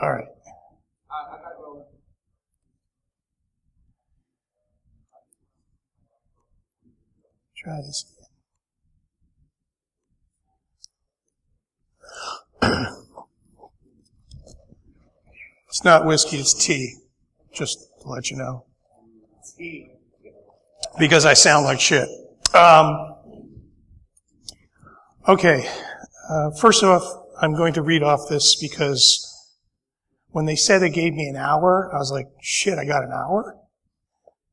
All right. Try this again. it's not whiskey, it's tea. Just to let you know. Because I sound like shit. Um, okay. Uh, first off, I'm going to read off this because when they said they gave me an hour, I was like, shit, I got an hour?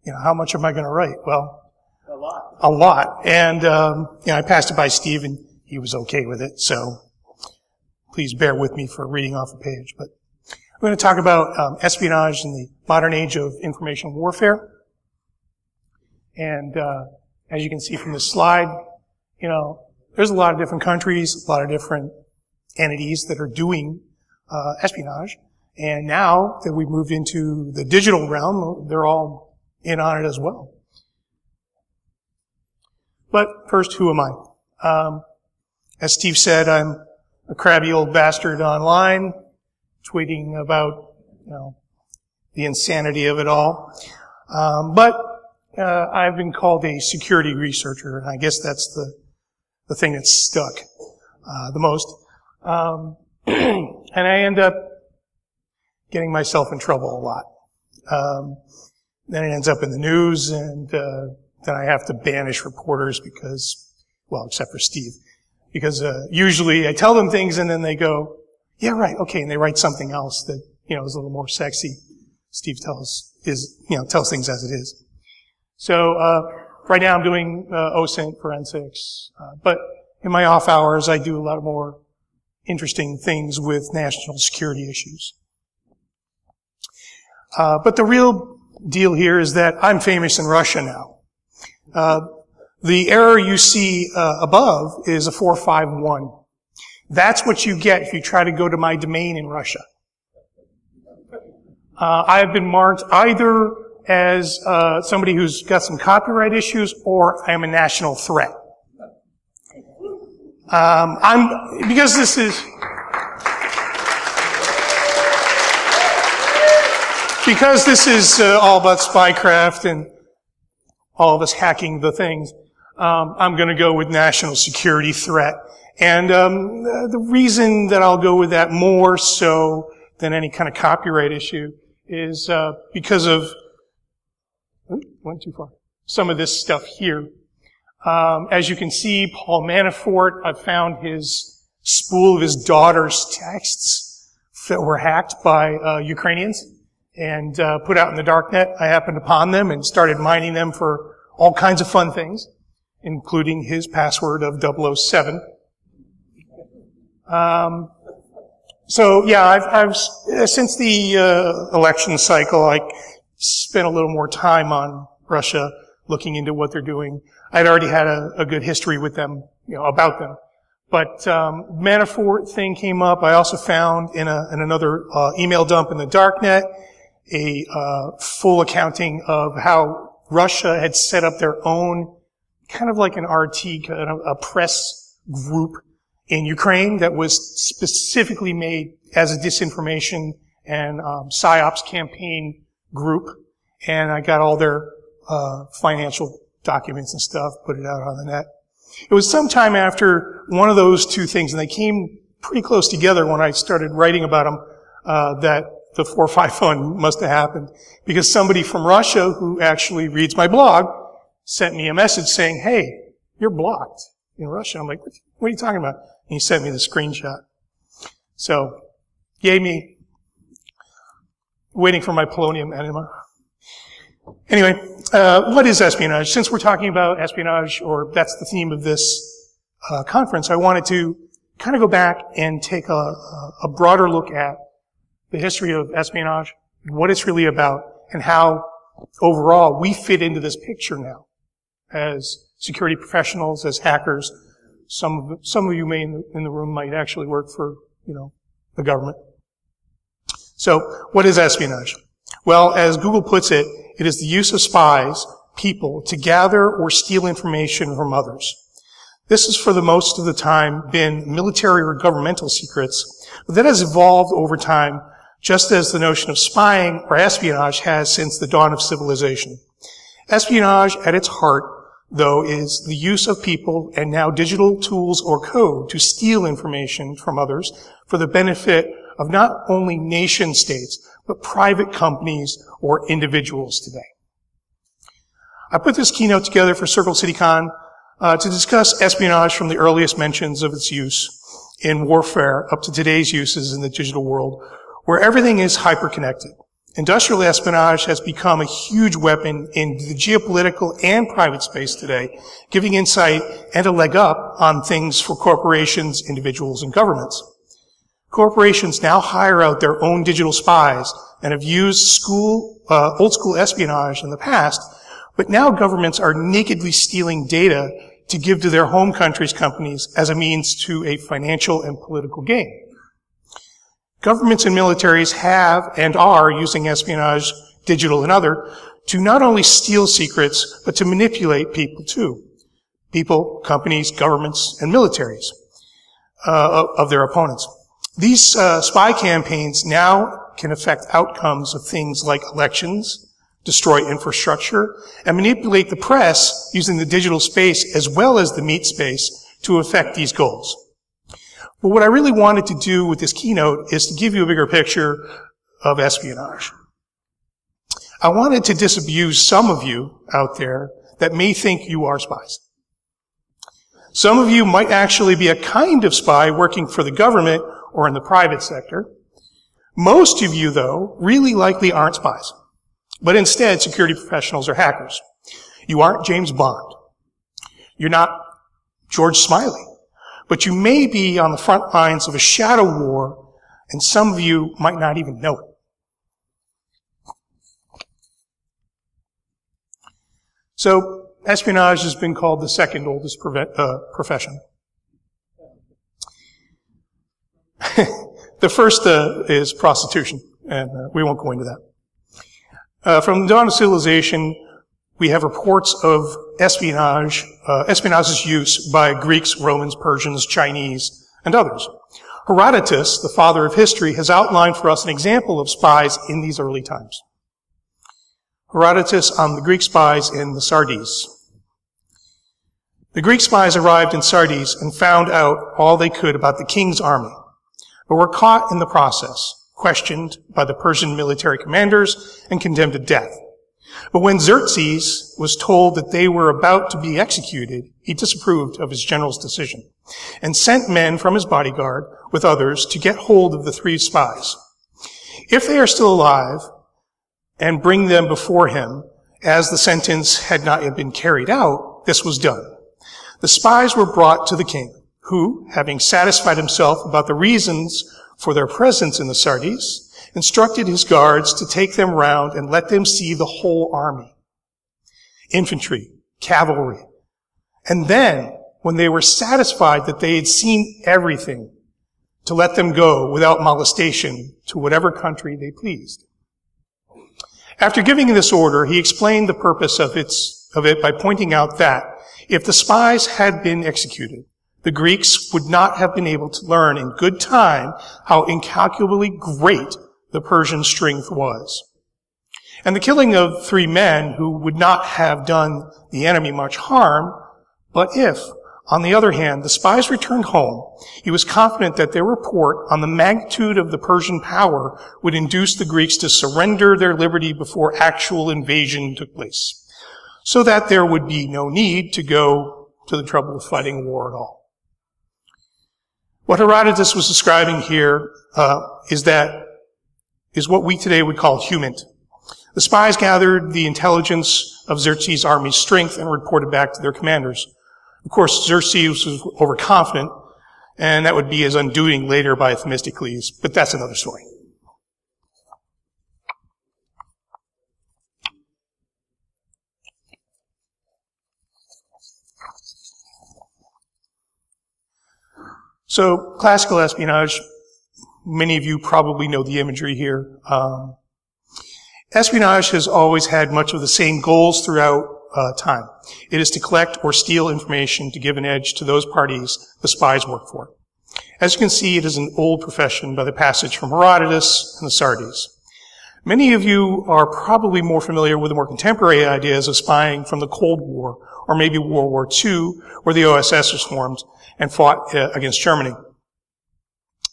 You know, how much am I going to write? Well, A lot. a lot. And, um, you know, I passed it by Steve and he was okay with it. So please bear with me for reading off a page. But I'm going to talk about um, espionage in the modern age of information warfare. And uh, as you can see from this slide, you know, there's a lot of different countries, a lot of different entities that are doing uh, espionage. And now that we've moved into the digital realm, they're all in on it as well. But first, who am I? Um, as Steve said, I'm a crabby old bastard online, tweeting about, you know, the insanity of it all. Um, but uh, I've been called a security researcher, and I guess that's the the thing that's stuck uh, the most. Um, and I end up getting myself in trouble a lot. Um, then it ends up in the news, and uh, then I have to banish reporters because, well, except for Steve, because uh, usually I tell them things and then they go, "Yeah, right, okay," and they write something else that you know is a little more sexy. Steve tells is you know tells things as it is. So uh, right now I'm doing uh, OSINT forensics, uh, but in my off hours I do a lot of more interesting things with national security issues. Uh, but the real deal here is that I'm famous in Russia now. Uh, the error you see uh, above is a 451. That's what you get if you try to go to my domain in Russia. Uh, I have been marked either as uh, somebody who's got some copyright issues or I am a national threat. Um, I'm because this is because this is uh, all about spycraft and all of us hacking the things. Um, I'm going to go with national security threat, and um, the reason that I'll go with that more so than any kind of copyright issue is uh, because of went too far. Some of this stuff here. Um, as you can see, Paul Manafort, I found his spool of his daughter's texts that were hacked by uh, Ukrainians and uh, put out in the darknet. I happened upon them and started mining them for all kinds of fun things, including his password of 007. Um, so yeah, I've, I've since the uh, election cycle, I spent a little more time on Russia, looking into what they're doing. I'd already had a, a good history with them, you know, about them. But um, Manafort thing came up. I also found in, a, in another uh, email dump in the darknet a uh, full accounting of how Russia had set up their own kind of like an RT, a press group in Ukraine that was specifically made as a disinformation and um, psyops campaign group, and I got all their uh, financial documents and stuff, put it out on the net. It was sometime after one of those two things, and they came pretty close together when I started writing about them, uh, that the 451 must have happened. Because somebody from Russia who actually reads my blog sent me a message saying, hey, you're blocked in Russia. I'm like, what are you talking about? And he sent me the screenshot. So, gave me, waiting for my polonium enema. Anyway, uh, what is espionage? Since we're talking about espionage, or that's the theme of this uh, conference, I wanted to kind of go back and take a, a broader look at the history of espionage, what it's really about, and how overall we fit into this picture now as security professionals, as hackers. Some of, some of you may in the, in the room might actually work for, you know, the government. So, what is espionage? Well, as Google puts it, it is the use of spies, people, to gather or steal information from others. This has for the most of the time been military or governmental secrets, but that has evolved over time just as the notion of spying or espionage has since the dawn of civilization. Espionage at its heart, though, is the use of people and now digital tools or code to steal information from others for the benefit of not only nation states, but private companies or individuals today. I put this keynote together for Circle CityCon uh, to discuss espionage from the earliest mentions of its use in warfare up to today's uses in the digital world, where everything is hyperconnected. Industrial espionage has become a huge weapon in the geopolitical and private space today, giving insight and a leg up on things for corporations, individuals, and governments. Corporations now hire out their own digital spies and have used school, uh, old school espionage in the past, but now governments are nakedly stealing data to give to their home country's companies as a means to a financial and political gain. Governments and militaries have and are using espionage, digital and other, to not only steal secrets, but to manipulate people too. People, companies, governments, and militaries uh, of their opponents. These uh, spy campaigns now can affect outcomes of things like elections, destroy infrastructure, and manipulate the press using the digital space as well as the meat space to affect these goals. But what I really wanted to do with this keynote is to give you a bigger picture of espionage. I wanted to disabuse some of you out there that may think you are spies. Some of you might actually be a kind of spy working for the government or in the private sector. Most of you, though, really likely aren't spies, but instead security professionals or hackers. You aren't James Bond. You're not George Smiley. But you may be on the front lines of a shadow war, and some of you might not even know it. So, espionage has been called the second oldest uh, profession. the first uh, is prostitution, and uh, we won't go into that. Uh, from the dawn of civilization, we have reports of espionage, uh, espionage's use by Greeks, Romans, Persians, Chinese, and others. Herodotus, the father of history, has outlined for us an example of spies in these early times. Herodotus on the Greek spies in the Sardes. The Greek spies arrived in Sardes and found out all they could about the king's army, but were caught in the process, questioned by the Persian military commanders, and condemned to death. But when Xerxes was told that they were about to be executed, he disapproved of his general's decision and sent men from his bodyguard with others to get hold of the three spies. If they are still alive, and bring them before him, as the sentence had not yet been carried out, this was done. The spies were brought to the king, who, having satisfied himself about the reasons for their presence in the Sardes, instructed his guards to take them round and let them see the whole army. Infantry, cavalry. And then, when they were satisfied that they had seen everything, to let them go without molestation to whatever country they pleased. After giving this order, he explained the purpose of, its, of it by pointing out that if the spies had been executed, the Greeks would not have been able to learn in good time how incalculably great the Persian strength was. And the killing of three men who would not have done the enemy much harm, but if, on the other hand, the spies returned home, he was confident that their report on the magnitude of the Persian power would induce the Greeks to surrender their liberty before actual invasion took place, so that there would be no need to go to the trouble of fighting war at all. What Herodotus was describing here uh, is that is what we today would call HUMINT. The spies gathered the intelligence of Xerxes' army's strength and reported back to their commanders. Of course, Xerxes was overconfident, and that would be his undoing later by Themistocles, but that's another story. So, classical espionage Many of you probably know the imagery here. Um, espionage has always had much of the same goals throughout uh, time. It is to collect or steal information to give an edge to those parties the spies work for. As you can see, it is an old profession by the passage from Herodotus and the Sardes. Many of you are probably more familiar with the more contemporary ideas of spying from the Cold War, or maybe World War II, where the OSS was formed and fought uh, against Germany.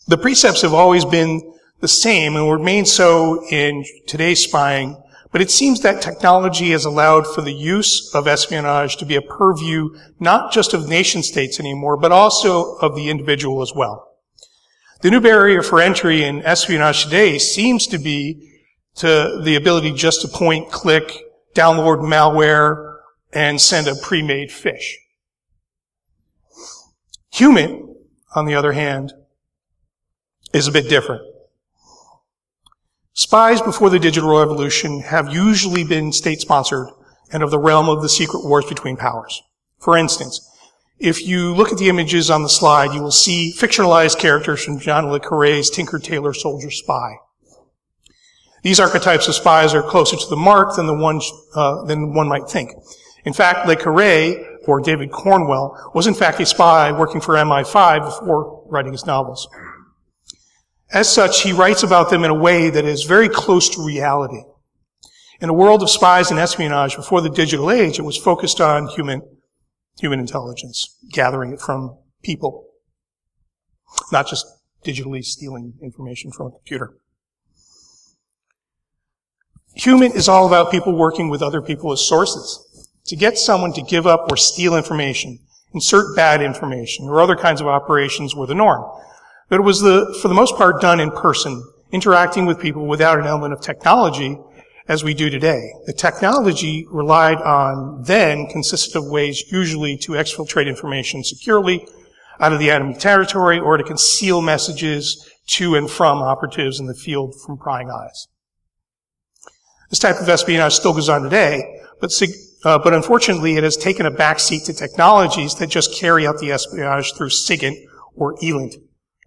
The precepts have always been the same and remain so in today's spying, but it seems that technology has allowed for the use of espionage to be a purview not just of nation states anymore, but also of the individual as well. The new barrier for entry in espionage today seems to be to the ability just to point, click, download malware, and send a pre-made phish. HUMINT, on the other hand, is a bit different. Spies before the digital revolution have usually been state-sponsored and of the realm of the secret wars between powers. For instance, if you look at the images on the slide, you will see fictionalized characters from John le Carre's Tinker Tailor Soldier Spy. These archetypes of spies are closer to the mark than the one, uh, than one might think. In fact, Le Carre, or David Cornwell, was in fact a spy working for MI5 before writing his novels. As such, he writes about them in a way that is very close to reality. In a world of spies and espionage before the digital age, it was focused on human, human intelligence, gathering it from people, not just digitally stealing information from a computer. HUMINT is all about people working with other people as sources. To get someone to give up or steal information, insert bad information, or other kinds of operations were the norm. But it was the, for the most part done in person, interacting with people without an element of technology as we do today. The technology relied on then consisted of ways usually to exfiltrate information securely out of the enemy territory or to conceal messages to and from operatives in the field from prying eyes. This type of espionage still goes on today, but, uh, but unfortunately it has taken a backseat to technologies that just carry out the espionage through SIGINT or ELINT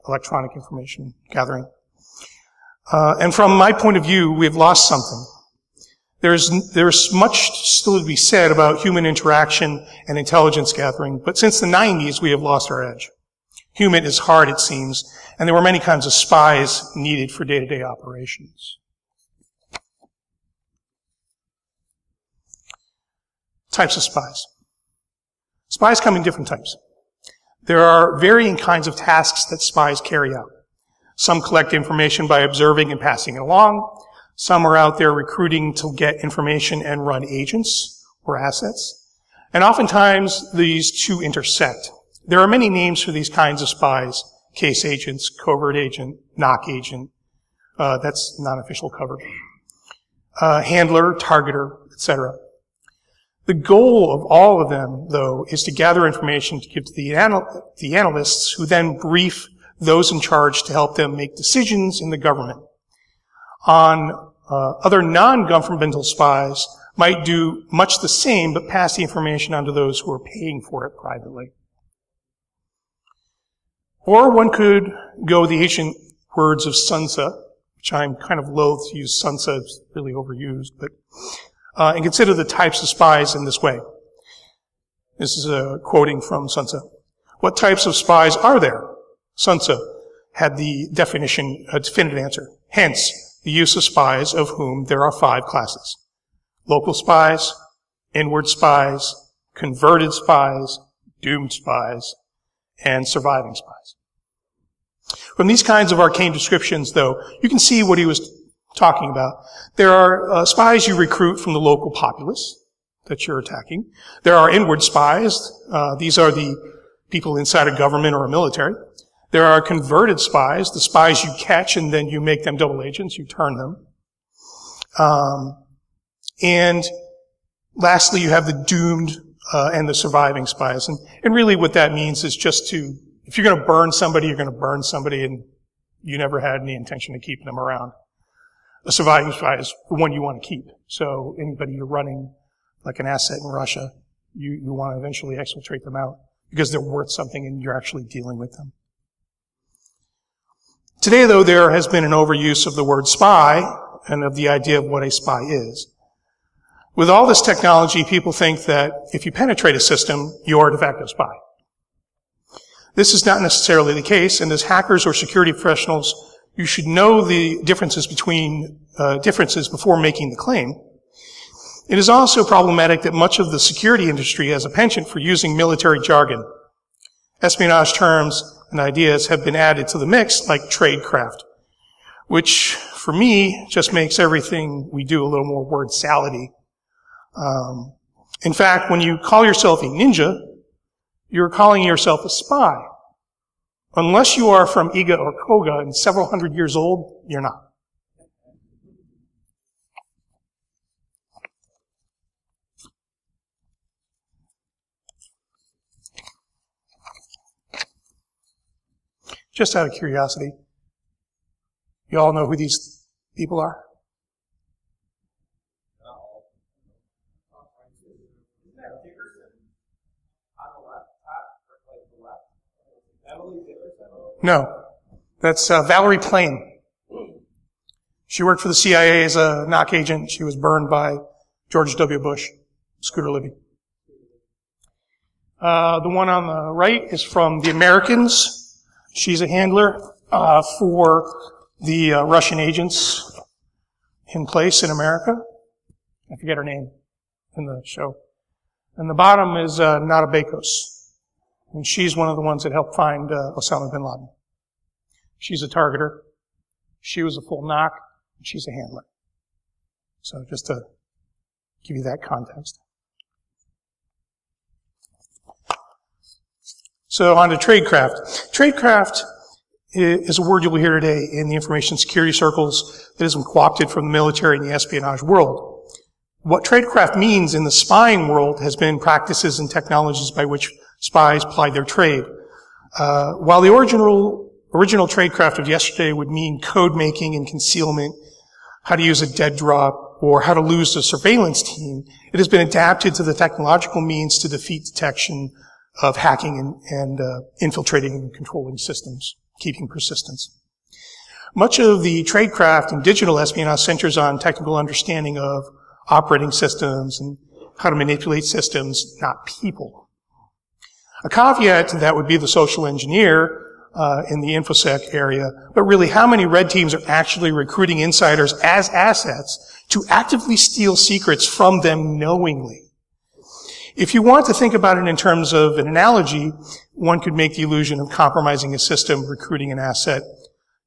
electronic information gathering. Uh, and from my point of view, we've lost something. There's, there's much still to be said about human interaction and intelligence gathering, but since the 90s, we have lost our edge. HUMINT is hard, it seems, and there were many kinds of spies needed for day-to-day operations. Types of spies. Spies come in different types. There are varying kinds of tasks that spies carry out. Some collect information by observing and passing it along. Some are out there recruiting to get information and run agents or assets. And oftentimes these two intersect. There are many names for these kinds of spies. Case agents, covert agent, NOC agent. Uh, that's non-official cover. Uh, handler, targeter, etc. The goal of all of them, though, is to gather information to give to the, anal- the analysts who then brief those in charge to help them make decisions in the government. On uh, other non-governmental spies might do much the same, but pass the information on to those who are paying for it privately. Or one could go the ancient words of Sun Tzu, which I'm kind of loath to use Sun Tzu, it's really overused, but uh, and consider the types of spies in this way. This is a quoting from Sun Tzu. What types of spies are there? Sun Tzu had the definition, a definitive answer. Hence, the use of spies of whom there are five classes. Local spies, inward spies, converted spies, doomed spies, and surviving spies. From these kinds of arcane descriptions, though, you can see what he was talking about. There are uh, spies you recruit from the local populace that you're attacking. There are inward spies. Uh, these are the people inside a government or a military. There are converted spies, the spies you catch and then you make them double agents, you turn them. Um, and lastly, you have the doomed uh, and the surviving spies. And, and really what that means is just to, if you're going to burn somebody, you're going to burn somebody and you never had any intention of keeping them around a surviving spy is the one you want to keep. So anybody you're running like an asset in Russia, you, you want to eventually exfiltrate them out because they're worth something and you're actually dealing with them. Today, though, there has been an overuse of the word spy and of the idea of what a spy is. With all this technology, people think that if you penetrate a system, you are a de facto spy. This is not necessarily the case, and as hackers or security professionals, you should know the differences between uh, differences before making the claim. It is also problematic that much of the security industry has a penchant for using military jargon. Espionage terms and ideas have been added to the mix like tradecraft, which for me just makes everything we do a little more word salady. Um, in fact, when you call yourself a ninja, you're calling yourself a spy. Unless you are from Iga or Koga and several hundred years old, you're not. Just out of curiosity, you all know who these people are? No. That's uh, Valerie Plame. She worked for the CIA as a NOC agent. She was burned by George W. Bush, Scooter Libby. Uh, the one on the right is from the Americans. She's a handler uh, for the uh, Russian agents in place in America. I forget her name in the show. And the bottom is uh, Nada Bakos. And she's one of the ones that helped find uh, Osama bin Laden. She's a targeter. She was a full NOC. And She's a handler. So just to give you that context. So on to tradecraft. Tradecraft is a word you'll hear today in the information security circles that has been co-opted from the military and the espionage world. What tradecraft means in the spying world has been practices and technologies by which spies plied their trade. Uh, while the original original tradecraft of yesterday would mean code making and concealment, how to use a dead drop, or how to lose a surveillance team, it has been adapted to the technological means to defeat detection of hacking and, and uh, infiltrating and controlling systems, keeping persistence. Much of the tradecraft and digital espionage centers on technical understanding of operating systems and how to manipulate systems, not people. A caveat to that would be the social engineer uh, in the infosec area, but really how many red teams are actually recruiting insiders as assets to actively steal secrets from them knowingly? If you want to think about it in terms of an analogy, one could make the illusion of compromising a system, recruiting an asset.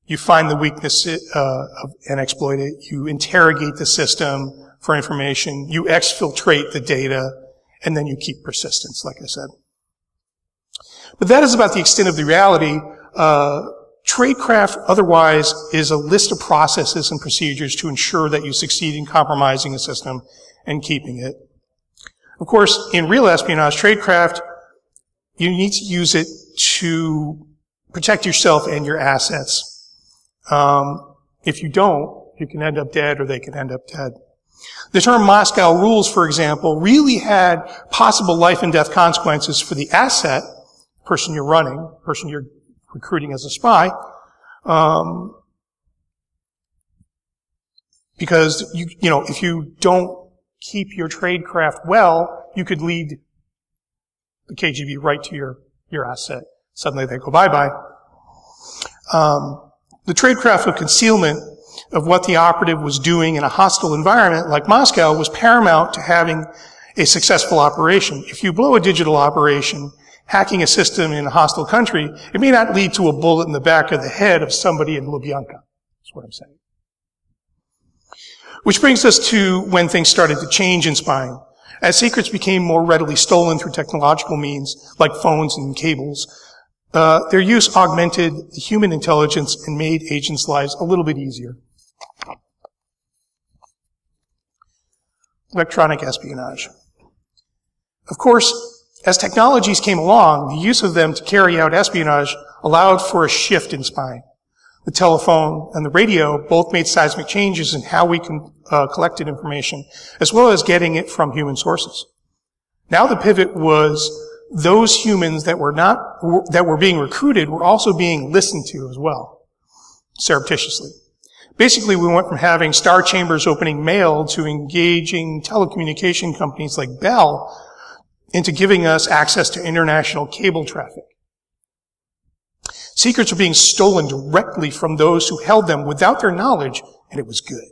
You find the weakness uh, and exploit it. You interrogate the system for information. You exfiltrate the data, and then you keep persistence, like I said. But that is about the extent of the reality. Uh, Tradecraft otherwise is a list of processes and procedures to ensure that you succeed in compromising a system and keeping it. Of course, in real espionage, tradecraft, you need to use it to protect yourself and your assets. Um, if you don't, you can end up dead or they can end up dead. The term Moscow rules, for example, really had possible life and death consequences for the asset, person you're running, person you're recruiting as a spy, um, because you, you know, if you don't keep your tradecraft well, you could lead the KGB right to your, your asset. Suddenly they go bye-bye. Um, the tradecraft of concealment of what the operative was doing in a hostile environment like Moscow was paramount to having a successful operation. If you blow a digital operation, hacking a system in a hostile country, it may not lead to a bullet in the back of the head of somebody in Lubyanka. That's what I'm saying. Which brings us to when things started to change in spying. As secrets became more readily stolen through technological means, like phones and cables, uh, their use augmented the human intelligence and made agents' lives a little bit easier. Electronic espionage. Of course, as technologies came along, the use of them to carry out espionage allowed for a shift in spying the telephone, and the radio both made seismic changes in how we can, uh, collected information, as well as getting it from human sources. Now the pivot was those humans that were not, that were being recruited were also being listened to as well, surreptitiously. Basically, we went from having star chambers opening mail to engaging telecommunication companies like Bell into giving us access to international cable traffic. Secrets were being stolen directly from those who held them without their knowledge, and it was good.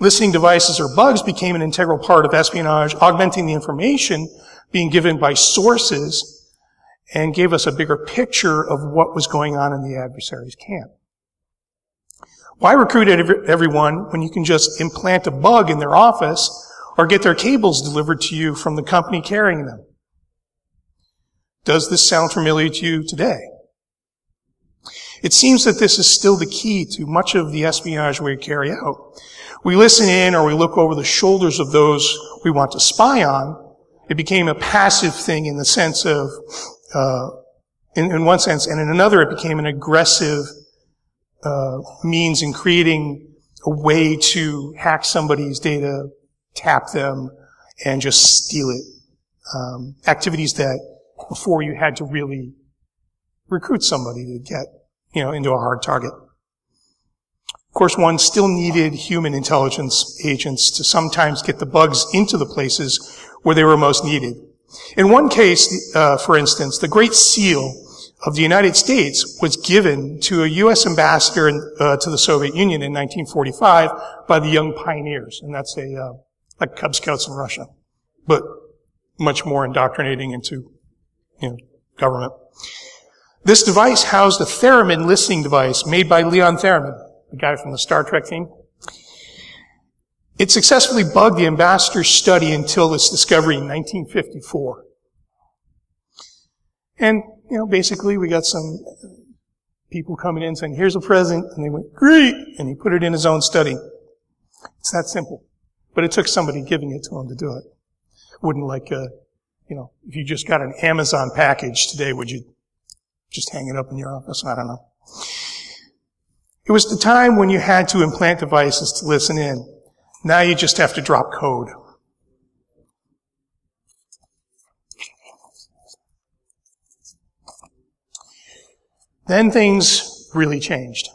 Listening devices or bugs became an integral part of espionage, augmenting the information being given by sources and gave us a bigger picture of what was going on in the adversary's camp. Why recruit everyone when you can just implant a bug in their office or get their cables delivered to you from the company carrying them? Does this sound familiar to you today? It seems that this is still the key to much of the espionage we carry out. We listen in or we look over the shoulders of those we want to spy on. It became a passive thing in the sense of, uh, in, in, one sense, and in another, it became an aggressive uh, means in creating a way to hack somebody's data, tap them, and just steal it. Um, activities that before you had to really recruit somebody to get, you know, into a hard target. Of course, one still needed human intelligence agents to sometimes get the bugs into the places where they were most needed. In one case, uh, for instance, the Great Seal of the United States was given to a U.S. ambassador in, uh, to the Soviet Union in 1945 by the Young Pioneers, and that's a uh, like Cub Scouts in Russia, but much more indoctrinating into you know, government. This device housed a theremin listening device made by Leon Theremin, the guy from the Star Trek team. It successfully bugged the ambassador's study until its discovery in 1954. And, you know, basically we got some people coming in saying, here's a present, and they went, great, and he put it in his own study. It's that simple. But it took somebody giving it to him to do it. Wouldn't like, you know, if you just got an Amazon package today, would you just hang it up in your office? I don't know. It was the time when you had to implant devices to listen in. Now you just have to drop code. Then things really changed.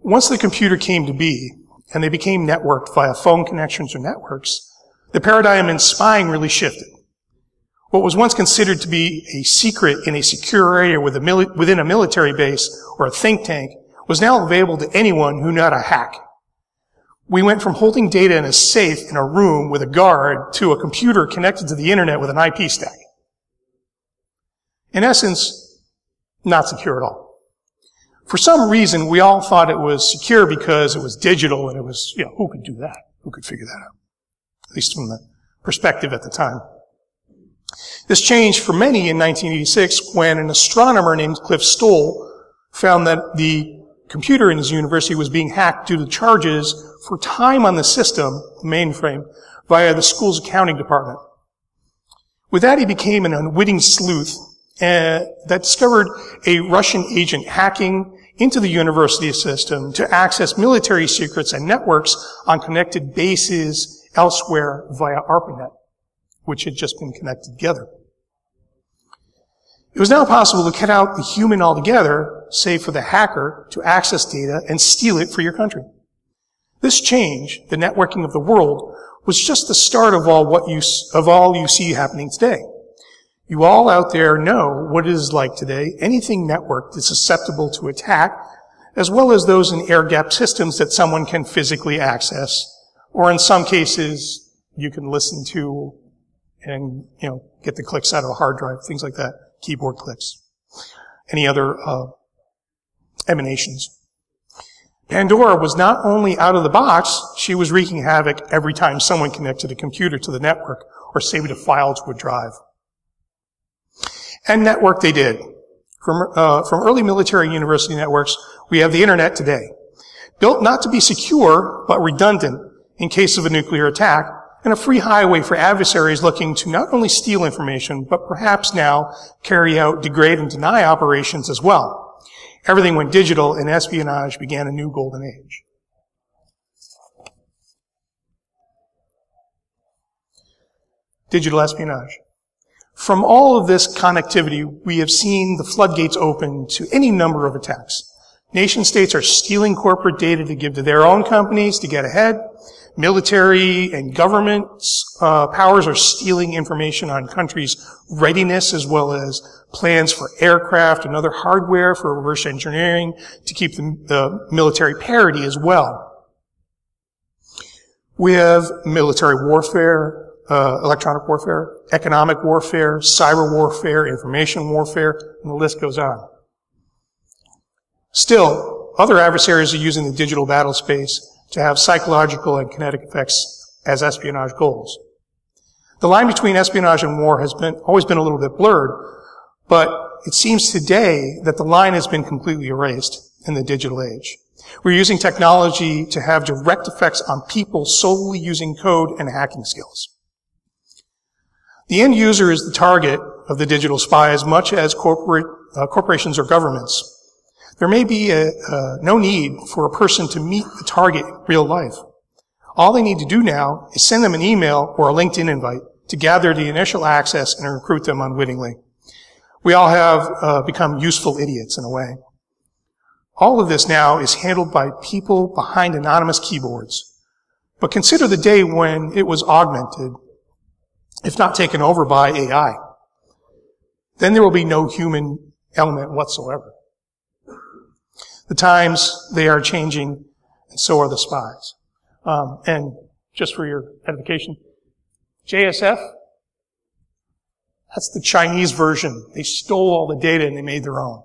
Once the computer came to be, and they became networked via phone connections or networks, the paradigm in spying really shifted. What was once considered to be a secret in a secure area within a military base or a think tank was now available to anyone who knew how to hack. We went from holding data in a safe in a room with a guard to a computer connected to the internet with an IP stack. In essence, not secure at all. For some reason, we all thought it was secure because it was digital and it was, you know, who could do that? Who could figure that out? At least from the perspective at the time. This changed for many in 1986 when an astronomer named Cliff Stoll found that the computer in his university was being hacked due to charges for time on the system, the mainframe, via the school's accounting department. With that, he became an unwitting sleuth uh, that discovered a Russian agent hacking into the university system to access military secrets and networks on connected bases elsewhere via ARPANET, which had just been connected together. It was now possible to cut out the human altogether, save for the hacker to access data and steal it for your country. This change, the networking of the world, was just the start of all what you, of all you see happening today. You all out there know what it is like today. Anything networked is susceptible to attack, as well as those in air-gapped systems that someone can physically access, or in some cases, you can listen to and, you know, get the clicks out of a hard drive, things like that keyboard clicks. Any other uh, emanations. Pandora was not only out of the box, she was wreaking havoc every time someone connected a computer to the network or saved a file to a drive. And network they did. From, uh, from early military university networks, we have the internet today. Built not to be secure, but redundant in case of a nuclear attack, and a free highway for adversaries looking to not only steal information, but perhaps now carry out degrade and deny operations as well. Everything went digital and espionage began a new golden age. Digital espionage. From all of this connectivity, we have seen the floodgates open to any number of attacks. Nation states are stealing corporate data to give to their own companies to get ahead. military and government uh, powers are stealing information on countries' readiness as well as plans for aircraft and other hardware for reverse engineering to keep the, the military parity as well. We have military warfare, uh, electronic warfare, economic warfare, cyber warfare, information warfare, and the list goes on. Still, other adversaries are using the digital battle space to have psychological and kinetic effects as espionage goals. The line between espionage and war has been, always been a little bit blurred, but it seems today that the line has been completely erased in the digital age. We're using technology to have direct effects on people solely using code and hacking skills. The end user is the target of the digital spy as much as corporate, uh, corporations or governments. There may be a, uh, no need for a person to meet the target in real life. All they need to do now is send them an email or a LinkedIn invite to gather the initial access and recruit them unwittingly. We all have uh, become useful idiots in a way. All of this now is handled by people behind anonymous keyboards. But consider the day when it was augmented, if not taken over by AI. Then there will be no human element whatsoever. The times, they are changing, and so are the spies. Um, and just for your edification, JSF, that's the Chinese version. They stole all the data and they made their own.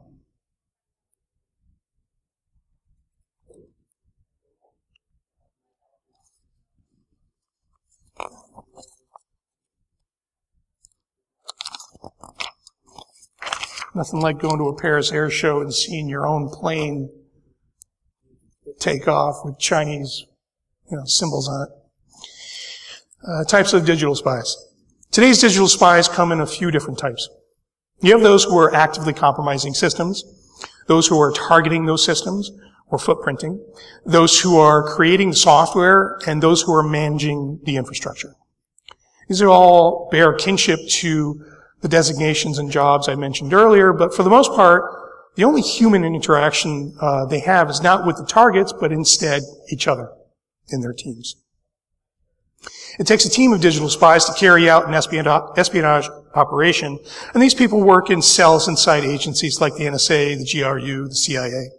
Nothing like going to a Paris air show and seeing your own plane take off with Chinese, you know, symbols on it. Uh, types of digital spies. Today's digital spies come in a few different types. You have those who are actively compromising systems, those who are targeting those systems or footprinting, those who are creating software, and those who are managing the infrastructure. These are all bear kinship to the designations and jobs I mentioned earlier, but for the most part, the only human interaction uh, they have is not with the targets, but instead each other in their teams. It takes a team of digital spies to carry out an espionage operation, and these people work in cells inside agencies like the NSA, the GRU, the CIA.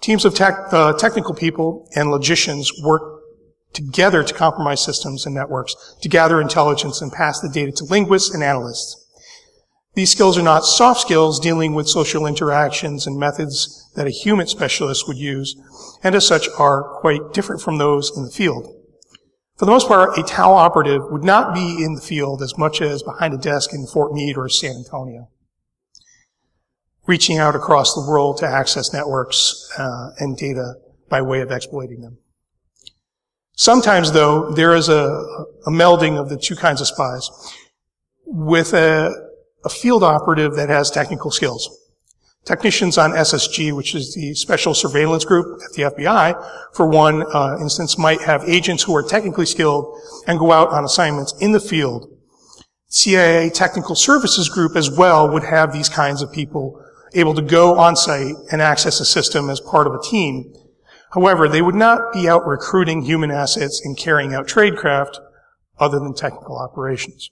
Teams of tech, uh, technical people and logicians work together to compromise systems and networks, to gather intelligence and pass the data to linguists and analysts. These skills are not soft skills dealing with social interactions and methods that a human specialist would use, and as such are quite different from those in the field. For the most part, a TAO operative would not be in the field as much as behind a desk in Fort Meade or San Antonio, reaching out across the world to access networks uh, and data by way of exploiting them. Sometimes, though, there is a, a melding of the two kinds of spies with a, a field operative that has technical skills. Technicians on SSG, which is the Special Surveillance Group at the FBI, for one uh, instance, might have agents who are technically skilled and go out on assignments in the field. CIA Technical Services Group as well would have these kinds of people able to go on site and access a system as part of a team However, they would not be out recruiting human assets and carrying out tradecraft other than technical operations.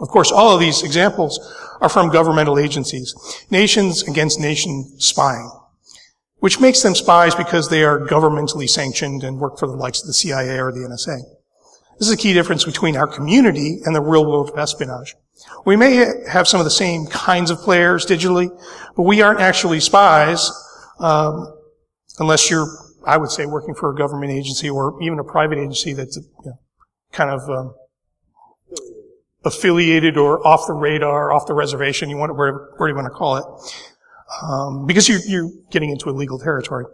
Of course, all of these examples are from governmental agencies, nations against nation spying, which makes them spies because they are governmentally sanctioned and work for the likes of the CIA or the NSA. This is a key difference between our community and the real world of espionage. We may have some of the same kinds of players digitally, but we aren't actually spies. Um, unless you're, I would say, working for a government agency or even a private agency that's you know, kind of um, affiliated or off the radar, off the reservation. You want where, where you want to call it. Um, because you're, you're, getting into illegal territory.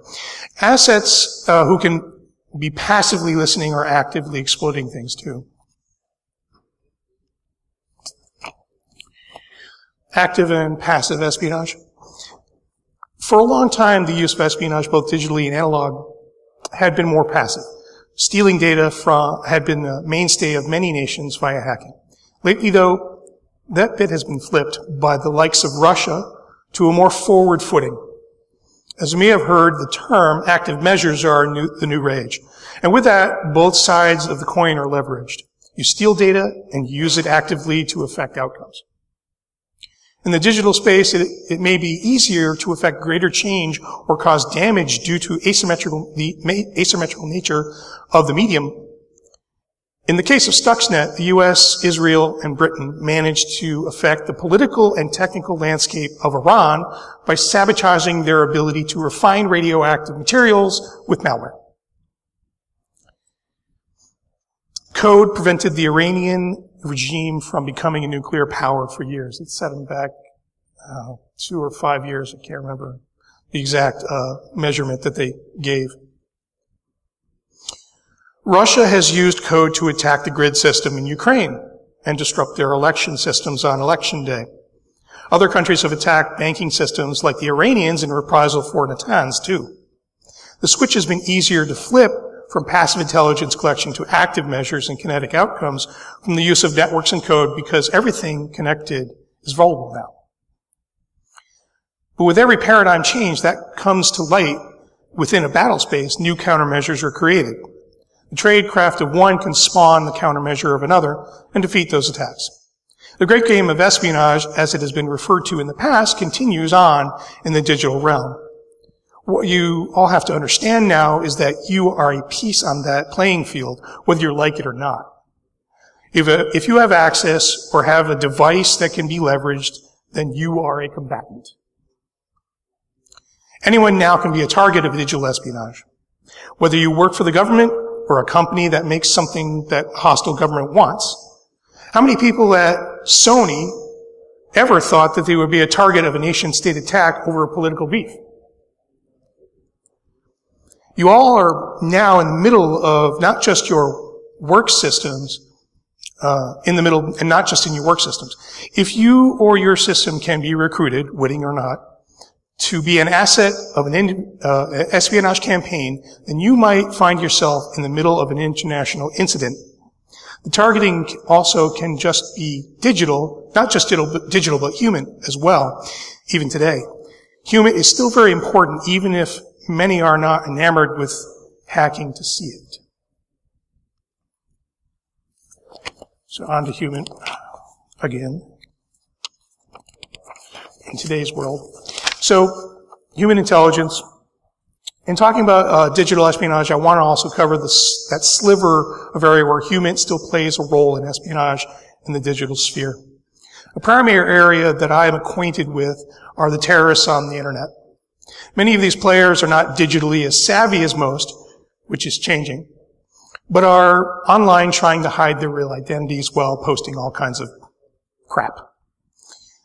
Assets uh, who can be passively listening or actively exploiting things too. Active and passive espionage. For a long time, the use of espionage, both digitally and analog, had been more passive. Stealing data from, had been the mainstay of many nations via hacking. Lately, though, that bit has been flipped by the likes of Russia to a more forward footing. As you may have heard, the term active measures are new, the new rage. And with that, both sides of the coin are leveraged. You steal data and use it actively to affect outcomes. In the digital space, it, it, may be easier to affect greater change or cause damage due to asymmetrical, the asymmetrical nature of the medium. In the case of Stuxnet, the US, Israel, and Britain managed to affect the political and technical landscape of Iran by sabotaging their ability to refine radioactive materials with malware. Code prevented the Iranian regime from becoming a nuclear power for years. It set them back uh, two or five years. I can't remember the exact uh, measurement that they gave. Russia has used code to attack the grid system in Ukraine and disrupt their election systems on election day. Other countries have attacked banking systems like the Iranians in reprisal for Natanz too. The switch has been easier to flip from passive intelligence collection to active measures and kinetic outcomes from the use of networks and code because everything connected is vulnerable now. But with every paradigm change that comes to light within a battle space, new countermeasures are created. The tradecraft of one can spawn the countermeasure of another and defeat those attacks. The great game of espionage, as it has been referred to in the past, continues on in the digital realm. What you all have to understand now is that you are a piece on that playing field, whether you like it or not. If, a, if you have access or have a device that can be leveraged, then you are a combatant. Anyone now can be a target of digital espionage. Whether you work for the government or a company that makes something that hostile government wants. How many people at Sony ever thought that they would be a target of a nation state attack over a political beef? You all are now in the middle of not just your work systems, uh, in the middle, and not just in your work systems. If you or your system can be recruited, witting or not, to be an asset of an uh, espionage campaign, then you might find yourself in the middle of an international incident. The targeting also can just be digital, not just digital, but human as well, even today. Human is still very important, even if many are not enamored with hacking to see it. So on to human again in today's world. So human intelligence. In talking about uh, digital espionage, I want to also cover this, that sliver of area where human still plays a role in espionage in the digital sphere. A primary area that I am acquainted with are the terrorists on the internet. Many of these players are not digitally as savvy as most, which is changing, but are online trying to hide their real identities while posting all kinds of crap.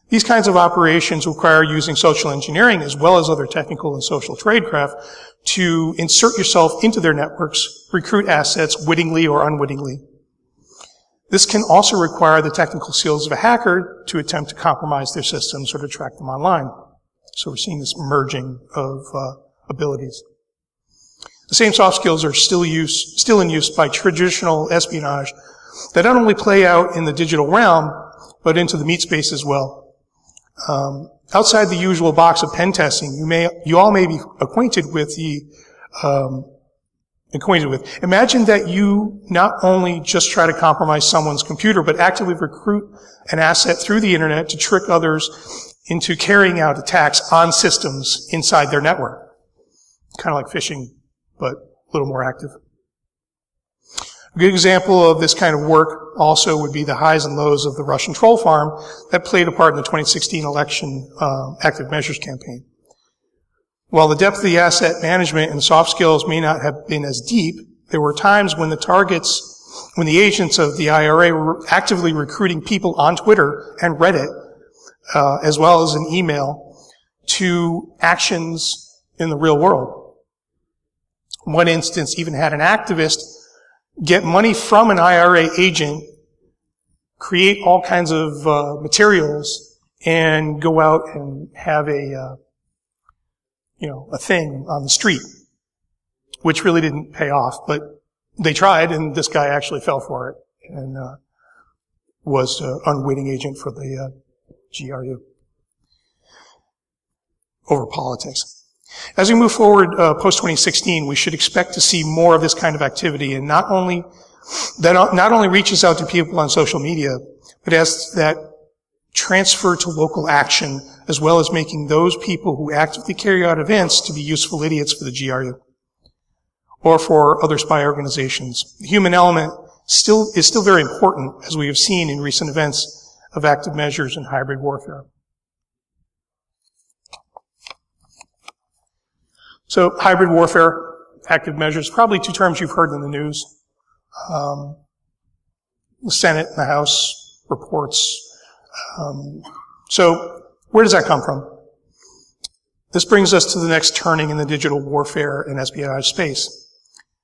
These kinds of operations require using social engineering as well as other technical and social tradecraft to insert yourself into their networks, recruit assets wittingly or unwittingly. This can also require the technical skills of a hacker to attempt to compromise their systems or to track them online. So we're seeing this merging of uh, abilities. The same soft skills are still, use, still in use by traditional espionage that not only play out in the digital realm, but into the meat space as well. Um, outside the usual box of pen testing, you may, you all may be acquainted with the, um, acquainted with. Imagine that you not only just try to compromise someone's computer, but actively recruit an asset through the internet to trick others into carrying out attacks on systems inside their network. Kind of like phishing, but a little more active. A good example of this kind of work also would be the highs and lows of the Russian troll farm that played a part in the 2016 election uh, active measures campaign. While the depth of the asset management and soft skills may not have been as deep, there were times when the targets, when the agents of the IRA were actively recruiting people on Twitter and Reddit uh, as well as an email to actions in the real world. One instance even had an activist get money from an IRA agent, create all kinds of uh, materials, and go out and have a, uh, you know, a thing on the street, which really didn't pay off, but they tried, and this guy actually fell for it and uh, was an unwitting agent for the uh, GRU over politics. As we move forward uh, post 2016, we should expect to see more of this kind of activity, and not only that not only reaches out to people on social media, but has that transfer to local action, as well as making those people who actively carry out events to be useful idiots for the GRU or for other spy organizations. The human element still is still very important, as we have seen in recent events of active measures in hybrid warfare. So hybrid warfare, active measures, probably two terms you've heard in the news. Um, the Senate and the House reports. Um, so where does that come from? This brings us to the next turning in the digital warfare and espionage space.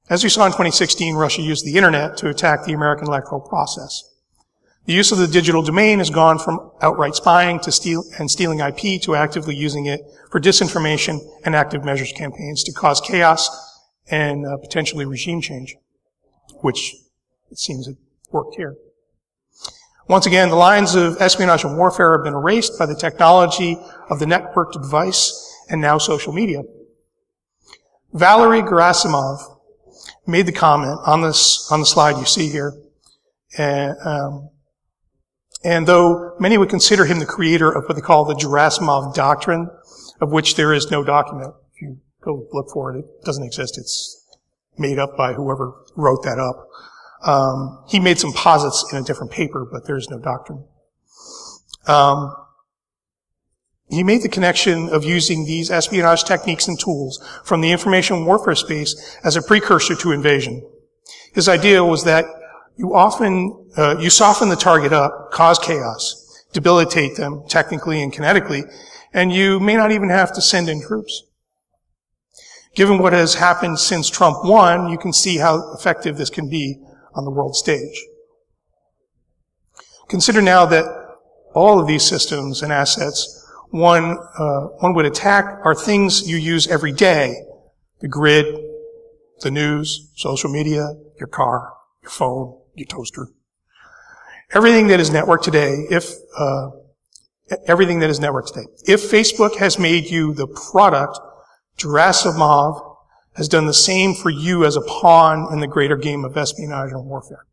As we saw in 2016, Russia used the internet to attack the American electoral process. The use of the digital domain has gone from outright spying to steal and stealing IP to actively using it for disinformation and active measures campaigns to cause chaos and uh, potentially regime change, which it seems it worked here. Once again, the lines of espionage and warfare have been erased by the technology of the networked device and now social media. Valery Gerasimov made the comment on this on the slide you see here, and, um, and though many would consider him the creator of what they call the Gerasimov doctrine, of which there is no document. If you go look for it, it doesn't exist. It's made up by whoever wrote that up. Um, he made some posits in a different paper, but there is no doctrine. Um, he made the connection of using these espionage techniques and tools from the information warfare space as a precursor to invasion. His idea was that you often, uh, you soften the target up, cause chaos, debilitate them technically and kinetically, and you may not even have to send in troops. Given what has happened since Trump won, you can see how effective this can be on the world stage. Consider now that all of these systems and assets one, uh, one would attack are things you use every day. The grid, the news, social media, your car, your phone, your toaster. Everything that is networked today, if, uh, everything that is networked today. If Facebook has made you the product, Gerasimov has done the same for you as a pawn in the greater game of espionage and warfare.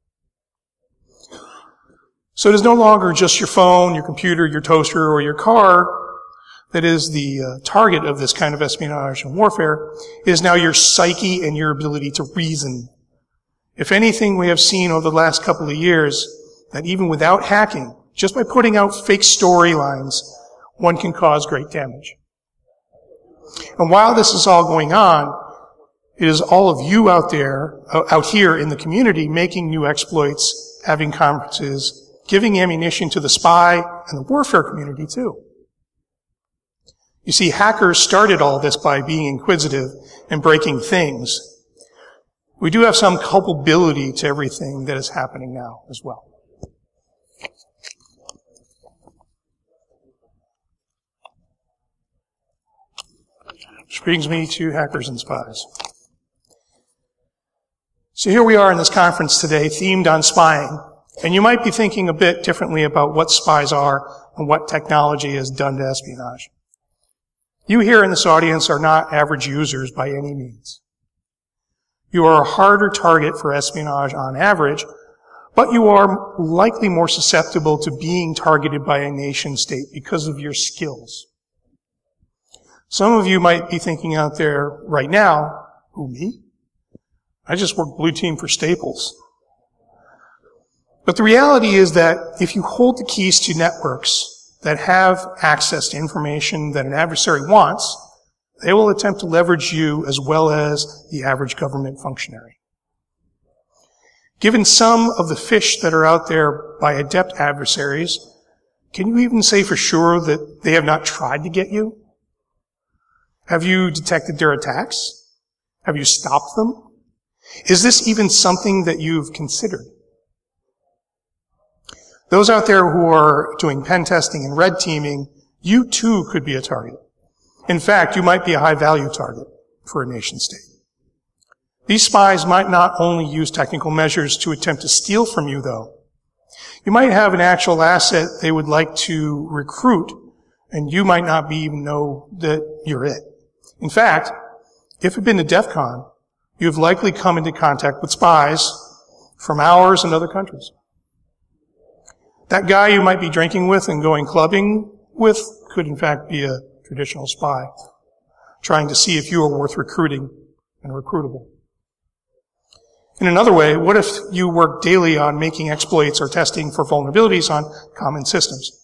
So it is no longer just your phone, your computer, your toaster, or your car that is the uh, target of this kind of espionage and warfare It is now your psyche and your ability to reason. If anything, we have seen over the last couple of years that even without hacking, just by putting out fake storylines, one can cause great damage. And while this is all going on, it is all of you out there, uh, out here in the community, making new exploits, having conferences, giving ammunition to the spy and the warfare community too. You see, hackers started all this by being inquisitive and breaking things. We do have some culpability to everything that is happening now as well. Which brings me to hackers and spies. So here we are in this conference today, themed on spying. And you might be thinking a bit differently about what spies are and what technology has done to espionage. You here in this audience are not average users by any means. You are a harder target for espionage on average, but you are likely more susceptible to being targeted by a nation state because of your skills. Some of you might be thinking out there right now, who me? I just work blue team for Staples. But the reality is that if you hold the keys to networks, that have access to information that an adversary wants, they will attempt to leverage you as well as the average government functionary. Given some of the phish that are out there by adept adversaries, can you even say for sure that they have not tried to get you? Have you detected their attacks? Have you stopped them? Is this even something that you've considered? Those out there who are doing pen testing and red teaming, you too could be a target. In fact, you might be a high value target for a nation state. These spies might not only use technical measures to attempt to steal from you though. You might have an actual asset they would like to recruit and you might not be even know that you're it. In fact, if you've been to DEF CON, you have likely come into contact with spies from ours and other countries. That guy you might be drinking with and going clubbing with could in fact be a traditional spy, trying to see if you are worth recruiting and recruitable. In another way, what if you work daily on making exploits or testing for vulnerabilities on common systems?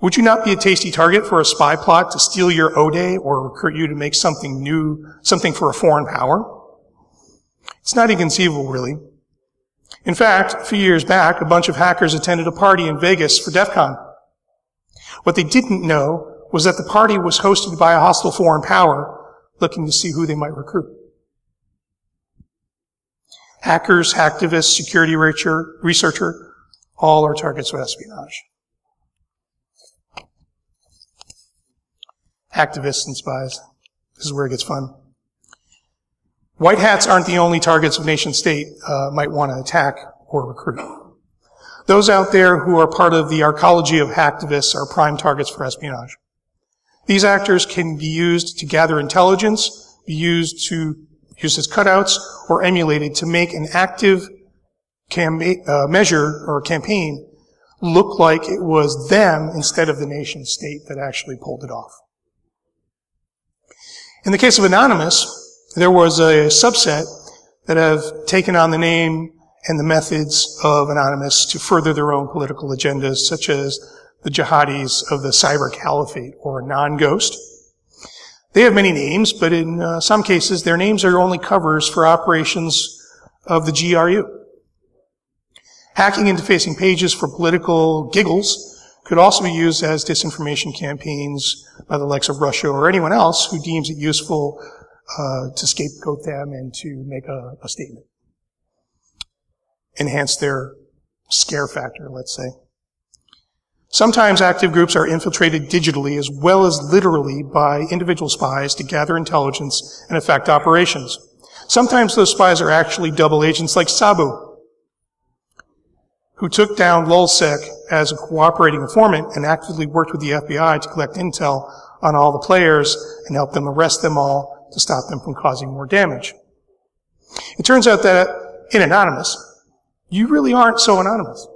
Would you not be a tasty target for a spy plot to steal your O-Day or recruit you to make something new, something for a foreign power? It's not inconceivable, really. In fact, a few years back, a bunch of hackers attended a party in Vegas for DEF CON. What they didn't know was that the party was hosted by a hostile foreign power looking to see who they might recruit. Hackers, hacktivists, security researcher, all are targets of espionage. Activists and spies. This is where it gets fun. White hats aren't the only targets of nation state uh, might want to attack or recruit. Those out there who are part of the arcology of hacktivists are prime targets for espionage. These actors can be used to gather intelligence, be used to use as cutouts, or emulated to make an active uh, measure or campaign look like it was them instead of the nation state that actually pulled it off. In the case of Anonymous, there was a subset that have taken on the name and the methods of Anonymous to further their own political agendas, such as the jihadis of the cyber caliphate or non-ghost. They have many names, but in uh, some cases, their names are only covers for operations of the GRU. Hacking into facing pages for political giggles could also be used as disinformation campaigns by the likes of Russia or anyone else who deems it useful uh, to scapegoat them and to make a, a statement. Enhance their scare factor, let's say. Sometimes active groups are infiltrated digitally as well as literally by individual spies to gather intelligence and affect operations. Sometimes those spies are actually double agents like Sabu, who took down Lulzsec as a cooperating informant and actively worked with the FBI to collect intel on all the players and help them arrest them all to stop them from causing more damage. It turns out that in Anonymous, you really aren't so anonymous.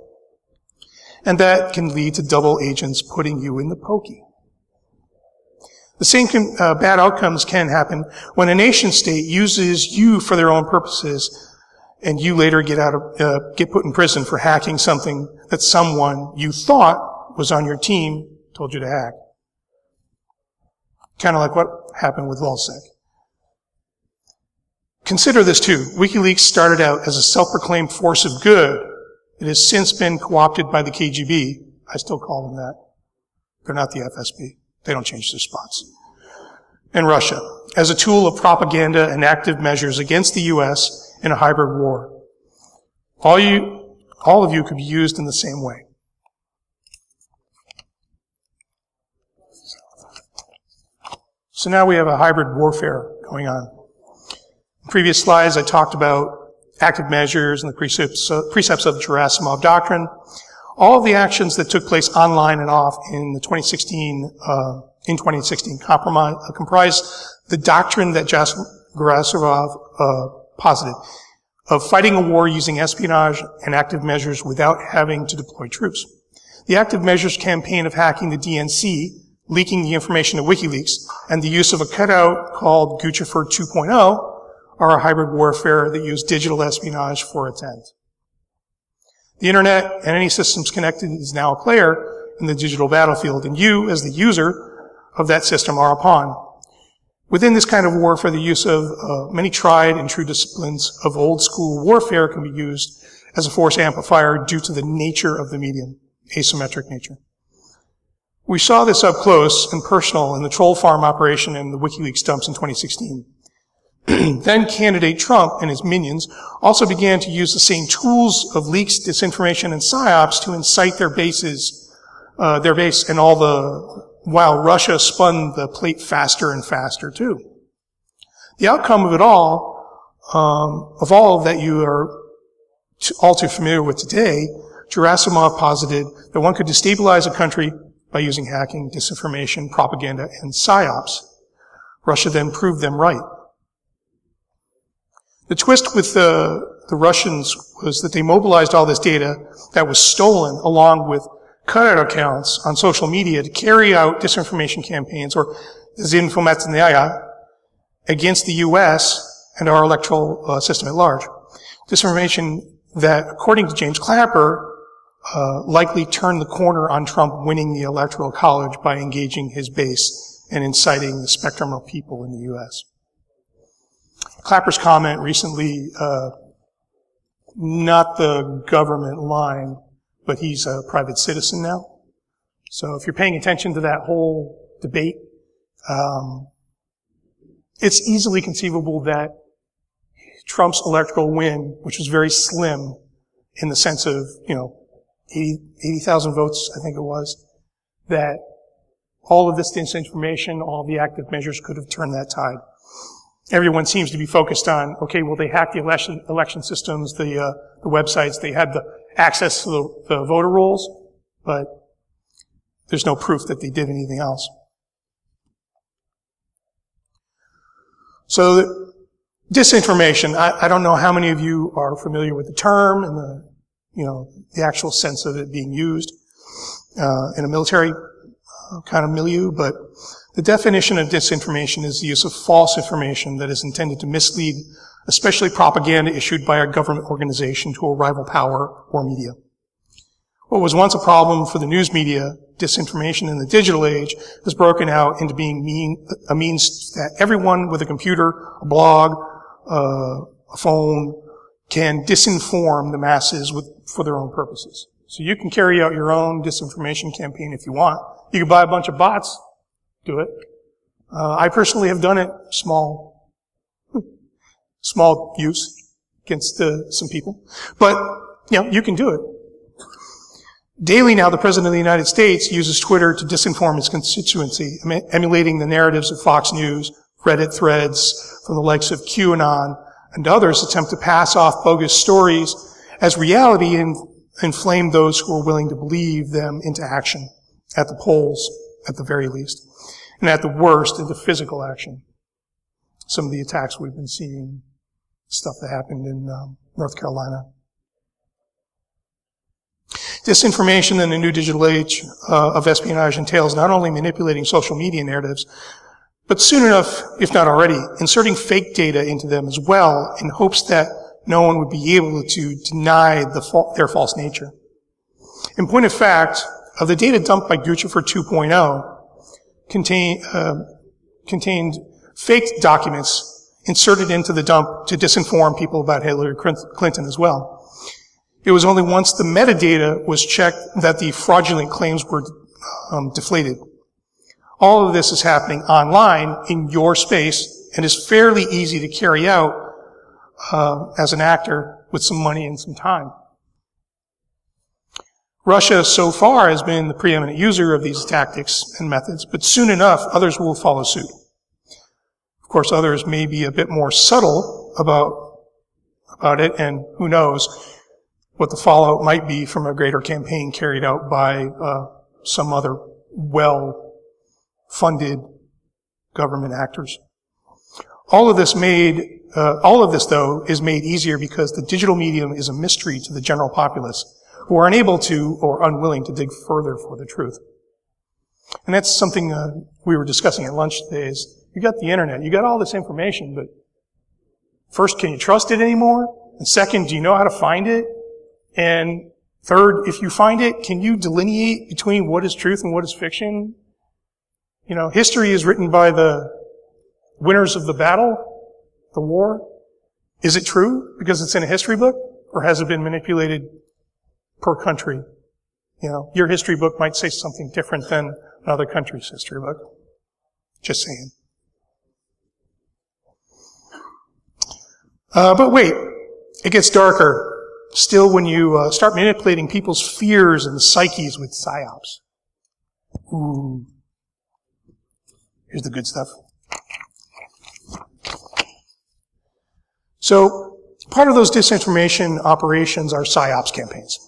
And that can lead to double agents putting you in the pokey. The same can, uh, bad outcomes can happen when a nation state uses you for their own purposes and you later get out of, uh, get put in prison for hacking something that someone you thought was on your team told you to hack. Kind of like what happened with Lulzsec. Consider this too. WikiLeaks started out as a self-proclaimed force of good. It has since been co-opted by the KGB. I still call them that. They're not the FSB. They don't change their spots. And Russia as a tool of propaganda and active measures against the U.S. in a hybrid war. All you, all of you could be used in the same way. So now we have a hybrid warfare going on In previous slides, I talked about active measures and the precepts, uh, precepts of Gerasimov doctrine. All of the actions that took place online and off in the 2016, uh, in 2016 compromise, uh, comprise the doctrine that Gerasimov uh, posited of fighting a war using espionage and active measures without having to deploy troops. The active measures campaign of hacking the DNC, leaking the information to WikiLeaks, and the use of a cutout called Guccifer 2.0 are a hybrid warfare that use digital espionage for intent. The internet and any systems connected is now a player in the digital battlefield, and you, as the user of that system, are a pawn. Within this kind of warfare, the use of uh, many tried and true disciplines of old school warfare can be used as a force amplifier due to the nature of the medium, asymmetric nature. We saw this up close and personal in the troll farm operation and the WikiLeaks dumps in 2016. then candidate Trump and his minions also began to use the same tools of leaks, disinformation, and psyops to incite their bases, uh, their base, and all the while Russia spun the plate faster and faster too. The outcome of it all, um, of all that you are all too familiar with today, Gerasimov posited that one could destabilize a country by using hacking, disinformation, propaganda, and psyops. Russia then proved them right. The twist with the, the Russians was that they mobilized all this data that was stolen along with cutout accounts on social media to carry out disinformation campaigns or desinformation against the U.S. and our electoral uh, system at large. Disinformation that, according to James Clapper, uh, likely turned the corner on Trump winning the electoral college by engaging his base and inciting the spectrum of people in the U.S. Clapper's comment recently, uh, not the government line, but he's a private citizen now. So if you're paying attention to that whole debate, um, it's easily conceivable that Trump's electoral win, which was very slim in the sense of, you know, 80,000 80, votes, I think it was, that all of this disinformation, all the active measures could have turned that tide. Everyone seems to be focused on, okay, well, they hacked the election, election systems, the, uh, the websites, they had the access to the, the voter rolls, but there's no proof that they did anything else. So disinformation, I, I, don't know how many of you are familiar with the term and the, you know, the actual sense of it being used uh, in a military uh, kind of milieu, but the definition of disinformation is the use of false information that is intended to mislead, especially propaganda issued by a government organization to a rival power or media. What was once a problem for the news media, disinformation in the digital age, has broken out into being mean, a means that everyone with a computer, a blog, uh, a phone, can disinform the masses with, for their own purposes. So you can carry out your own disinformation campaign if you want. You can buy a bunch of bots, do it. Uh, I personally have done it small, small use against uh, some people, but you know you can do it. Daily now, the President of the United States uses Twitter to disinform his constituency, emulating the narratives of Fox News, Reddit threads from the likes of QAnon, and others attempt to pass off bogus stories as reality and inflame those who are willing to believe them into action at the polls, at the very least, and at the worst, into physical action. Some of the attacks we've been seeing, stuff that happened in um, North Carolina. Disinformation in the new digital age uh, of espionage entails not only manipulating social media narratives, but soon enough, if not already, inserting fake data into them as well in hopes that no one would be able to deny the, their false nature. In point of fact, of the data dumped by Guccifer 2.0 contain, uh, contained fake documents inserted into the dump to disinform people about Hillary Clinton as well. It was only once the metadata was checked that the fraudulent claims were um, deflated. All of this is happening online in your space and is fairly easy to carry out uh, as an actor with some money and some time. Russia so far has been the preeminent user of these tactics and methods, but soon enough others will follow suit. Of course, others may be a bit more subtle about, about it, and who knows, what the fallout might be from a greater campaign carried out by uh, some other well-funded government actors. All of this made, uh, all of this though is made easier because the digital medium is a mystery to the general populace who are unable to or unwilling to dig further for the truth. And that's something uh, we were discussing at lunch today is you got the internet, you got all this information, but first, can you trust it anymore? And second, do you know how to find it? And third, if you find it, can you delineate between what is truth and what is fiction? You know, history is written by the winners of the battle, the war. Is it true because it's in a history book? Or has it been manipulated per country? You know, your history book might say something different than another country's history book. Just saying. Uh, but wait, it gets darker still when you uh, start manipulating people's fears and psyches with psyops. Ooh. Here's the good stuff. So, part of those disinformation operations are psyops campaigns.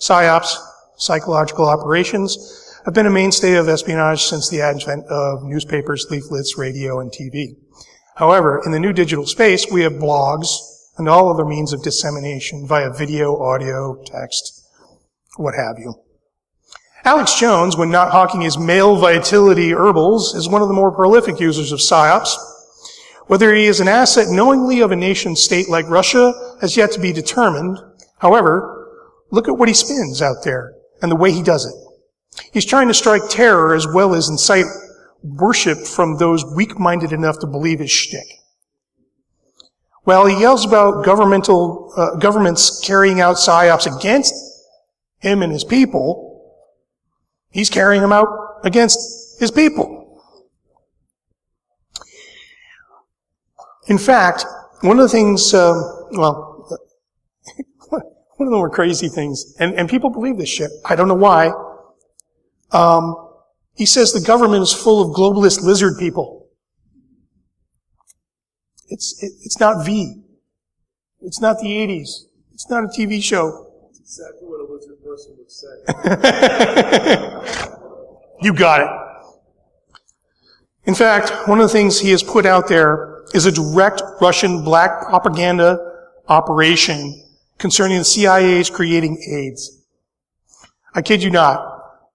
Psyops, psychological operations, have been a mainstay of espionage since the advent of newspapers, leaflets, radio, and TV. However, in the new digital space, we have blogs and all other means of dissemination via video, audio, text, what have you. Alex Jones, when not hawking his male vitality herbals, is one of the more prolific users of PSYOPs. Whether he is an asset knowingly of a nation state like Russia has yet to be determined. However, look at what he spins out there and the way he does it. He's trying to strike terror as well as incite worship from those weak-minded enough to believe his shtick. While he yells about governmental uh, governments carrying out psyops against him and his people, He's carrying them out against his people. In fact, one of the things, um, well, one of the more crazy things, and, and people believe this shit. I don't know why. Um, he says the government is full of globalist lizard people. It's it, it's not V. It's not the 80s. It's not a TV show. It's exactly what a lizard person would say. you got it. In fact, one of the things he has put out there is a direct Russian black propaganda operation concerning the CIA's creating AIDS. I kid you not.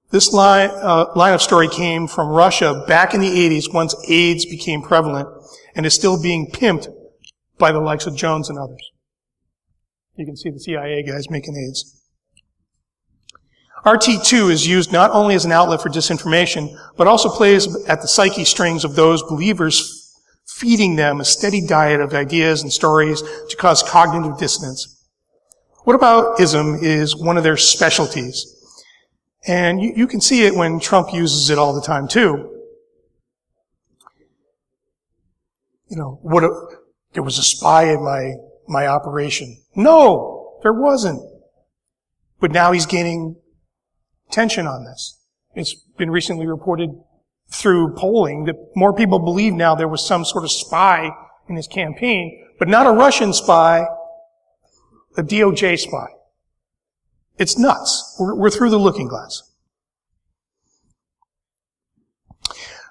This line, uh, line of story came from Russia back in the 80s once AIDS became prevalent and is still being pimped by the likes of Jones and others. You can see the CIA guys making AIDS. RT2 is used not only as an outlet for disinformation, but also plays at the psyche strings of those believers, feeding them a steady diet of ideas and stories to cause cognitive dissonance. Whataboutism is one of their specialties. And you, you can see it when Trump uses it all the time too. You know, what a, there was a spy in my, my operation. No, there wasn't. But now he's gaining tension on this. It's been recently reported through polling that more people believe now there was some sort of spy in his campaign, but not a Russian spy, a DOJ spy. It's nuts. We're, we're through the looking glass.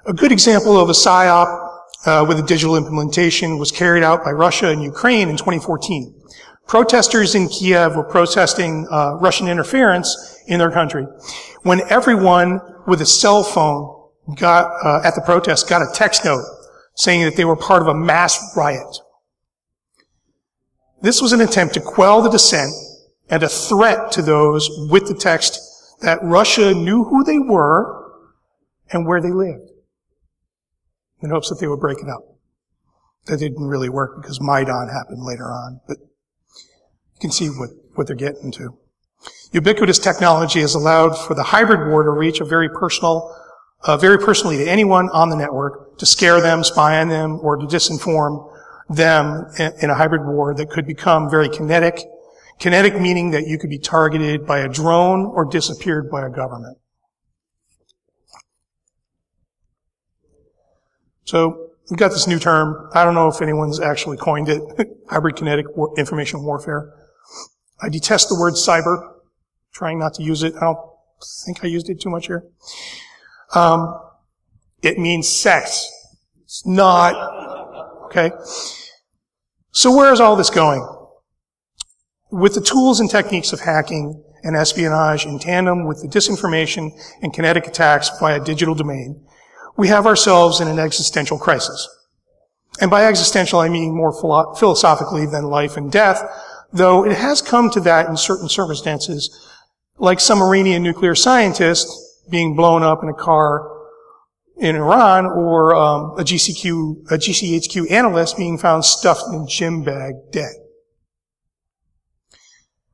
A good example of a PSYOP uh, with a digital implementation was carried out by Russia and Ukraine in 2014. Protesters in Kiev were protesting uh, Russian interference in their country. When everyone with a cell phone got uh, at the protest got a text note saying that they were part of a mass riot. This was an attempt to quell the dissent and a threat to those with the text that Russia knew who they were and where they lived in hopes that they would break it up. That didn't really work because Maidan happened later on, but you can see what, what they're getting to. Ubiquitous technology has allowed for the hybrid war to reach a very personal, uh, very personally to anyone on the network, to scare them, spy on them, or to disinform them in, a hybrid war that could become very kinetic. Kinetic meaning that you could be targeted by a drone or disappeared by a government. So we've got this new term. I don't know if anyone's actually coined it. hybrid kinetic war, information warfare. I detest the word cyber trying not to use it. I don't think I used it too much here. Um, it means sex. It's not, okay? So where is all this going? With the tools and techniques of hacking and espionage in tandem with the disinformation and kinetic attacks via digital domain, we have ourselves in an existential crisis. And by existential, I mean more philosophically than life and death, though it has come to that in certain circumstances like some Iranian nuclear scientist being blown up in a car in Iran, or um, a GCQ, a GCHQ analyst being found stuffed in a gym bag dead.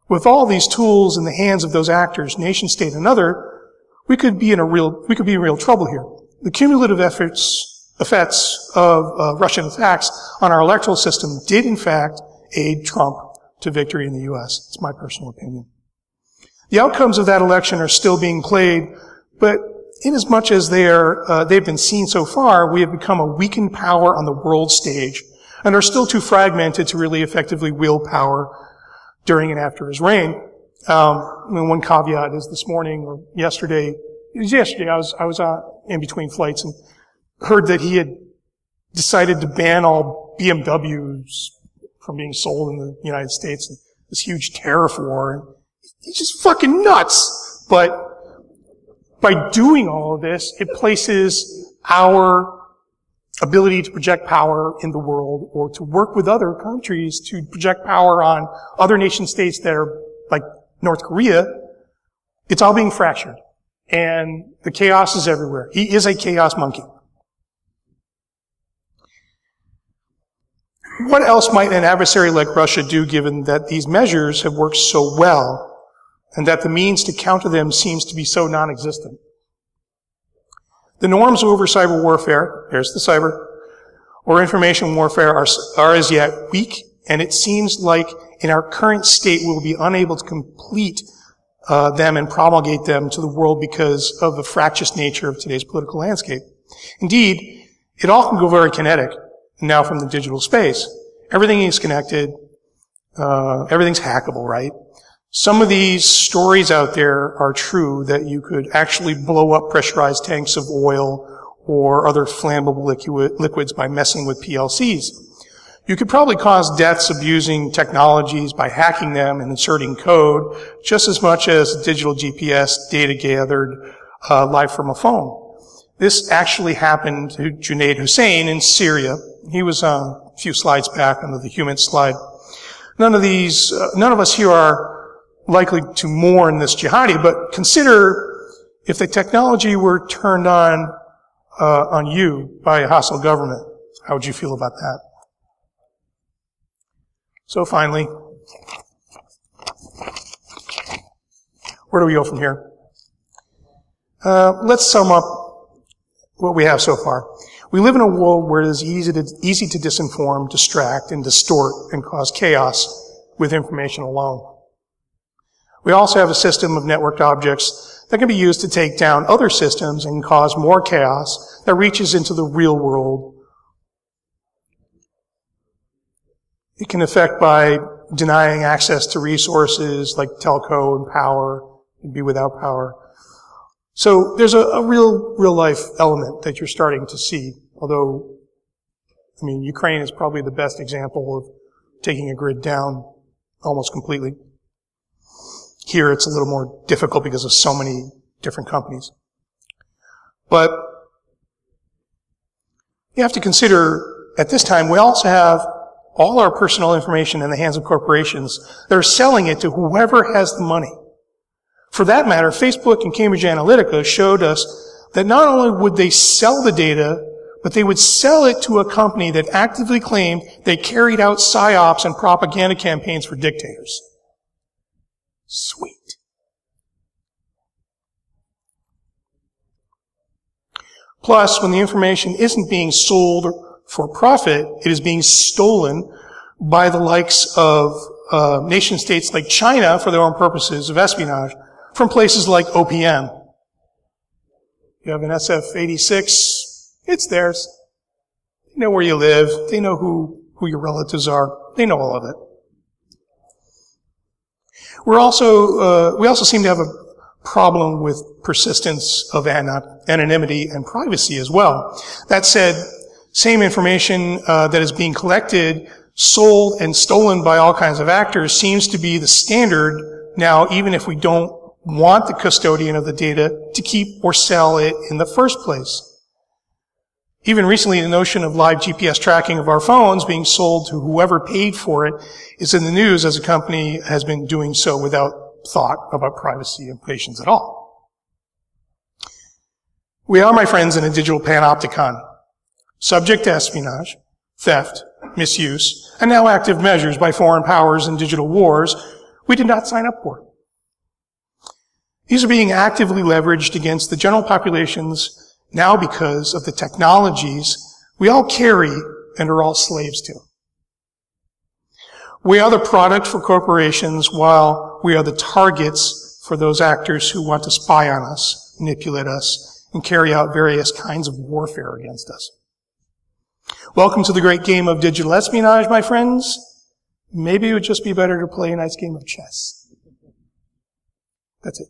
With all these tools in the hands of those actors, nation state and other, we could be in a real, we could be in real trouble here. The cumulative efforts, effects of uh, Russian attacks on our electoral system did in fact aid Trump to victory in the U.S. It's my personal opinion. The outcomes of that election are still being played, but inasmuch as much as they are, uh, they've been seen so far, we have become a weakened power on the world stage and are still too fragmented to really effectively wield power during and after his reign. Um, one caveat is this morning or yesterday, it was yesterday. I was, I was uh, in between flights and heard that he had decided to ban all BMWs from being sold in the United States. And this huge tariff war. And he's just fucking nuts. But by doing all of this, it places our ability to project power in the world or to work with other countries to project power on other nation states that are like North Korea, it's all being fractured. And the chaos is everywhere. He is a chaos monkey. What else might an adversary like Russia do given that these measures have worked so well and that the means to counter them seems to be so non-existent? The norms over cyber warfare, there's the cyber, or information warfare are, are as yet weak, and it seems like in our current state we'll be unable to complete uh, them and promulgate them to the world because of the fractious nature of today's political landscape. Indeed, it all can go very kinetic now from the digital space. Everything is connected. Uh, everything's hackable, right? Some of these stories out there are true that you could actually blow up pressurized tanks of oil or other flammable liquid, liquids by messing with PLCs. You could probably cause deaths abusing technologies by hacking them and inserting code just as much as digital GPS data gathered uh, live from a phone. This actually happened to Junaid Hussain in Syria. He was uh, a few slides back under the human slide. None of these, uh, none of us here are likely to mourn this jihadi, but consider if the technology were turned on uh, on you by a hostile government, how would you feel about that? So finally, where do we go from here? Uh, let's sum up what we have so far. We live in a world where it is easy to, easy to disinform, distract, and distort and cause chaos with information alone. We also have a system of networked objects that can be used to take down other systems and cause more chaos that reaches into the real world. It can affect by denying access to resources like telco and power, and be without power. So there's a, a real, real life element that you're starting to see, although, I mean, Ukraine is probably the best example of taking a grid down almost completely. Here it's a little more difficult because of so many different companies. But you have to consider at this time we also have all our personal information in the hands of corporations that are selling it to whoever has the money. For that matter, Facebook and Cambridge Analytica showed us that not only would they sell the data, but they would sell it to a company that actively claimed they carried out psyops and propaganda campaigns for dictators. Sweet. Plus, when the information isn't being sold for profit, it is being stolen by the likes of uh, nation states like China for their own purposes of espionage from places like OPM. You have an SF-86, it's theirs. They know where you live. They know who, who your relatives are. They know all of it. We're also, uh, we also seem to have a problem with persistence of anonymity and privacy as well. That said, same information uh, that is being collected, sold, and stolen by all kinds of actors seems to be the standard now, even if we don't want the custodian of the data to keep or sell it in the first place. Even recently, the notion of live GPS tracking of our phones being sold to whoever paid for it is in the news as a company has been doing so without thought about privacy implications at all. We are, my friends, in a digital panopticon, subject to espionage, theft, misuse, and now active measures by foreign powers in digital wars we did not sign up for. These are being actively leveraged against the general populations now because of the technologies we all carry and are all slaves to. We are the product for corporations while we are the targets for those actors who want to spy on us, manipulate us, and carry out various kinds of warfare against us. Welcome to the great game of digital espionage, my friends. Maybe it would just be better to play a nice game of chess. That's it.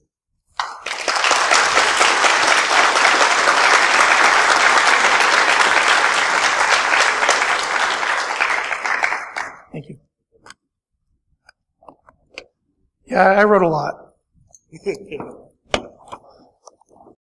I, I wrote a lot.